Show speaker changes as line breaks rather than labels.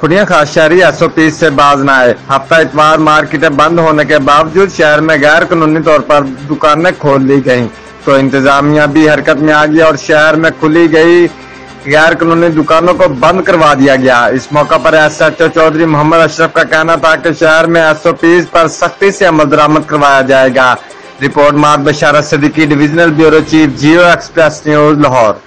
खुड़िया खास शहरी S O SOP से बाज न आए। हफ़्ता इतवार मार्केटें बंद होने के बावजूद शहर में गैर कानूनी तौर पर दुकानें खोल ली गई तो इंतजामिया भी हरकत में आ गया और शहर में खुली गई गैर कानूनी दुकानों को बंद करवा दिया गया। इस मौका पर S H O Chaudhry Mohammad Ashraf का कहना था कि शहर में एस ओ पी पर सख्ती से अमल दरामद करवाया जाएगा। रिपोर्ट मार Basharat Siddiqui divisional bureau chief Geo express news, Lahore.